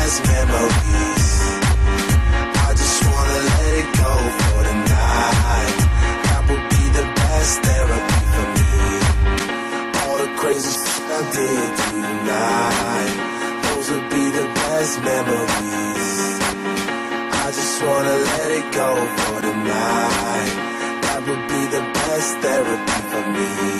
best memories. I just wanna let it go for tonight. That would be the best therapy for me. All the crazy shit I did tonight. Those would be the best memories. I just wanna let it go for tonight. That would be the best therapy for me.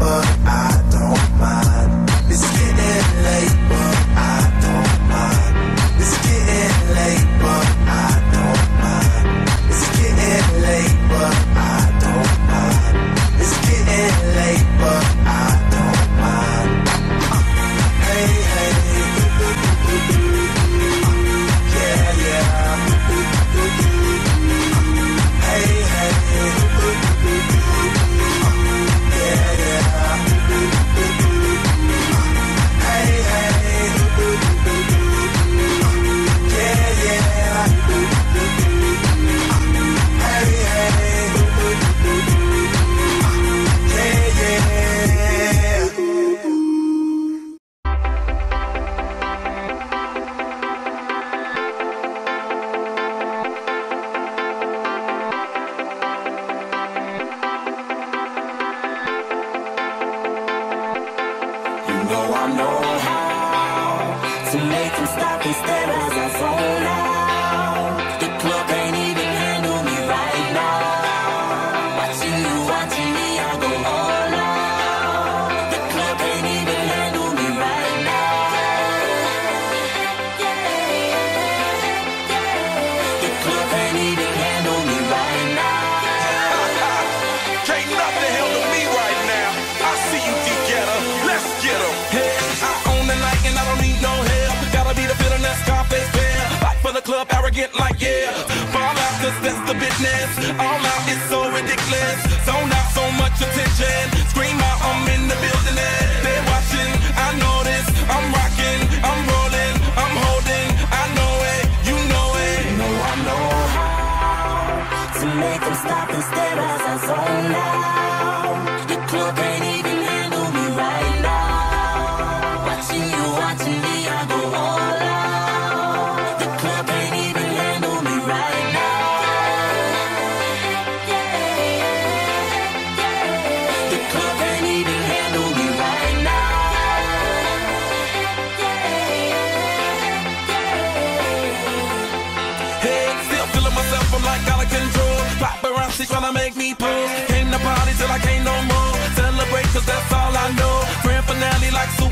But I don't mind. It's getting late, but I don't mind. It's getting late, but I don't mind. It's getting late, but I don't mind. It's getting late, but I know how to make them stop and stare as I fall out. The club arrogant like yeah. Fall out, cause that's the business. All out is so ridiculous. Zone out, so much attention. Scream out, I'm in the building they're watching. I know this. I'm rocking, I'm rolling, I'm holding. I know it, you know it. You know I know how to make them stop and stare as I zone out. The club can't even handle me right now. Watching you, watching me, I go all out. The club can't she tryna make me pull. Came to party till I can't no more. Celebrate, cause that's all I know. Grand finale like Super